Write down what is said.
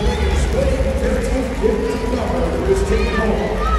Winning 15, 15 number is taken home.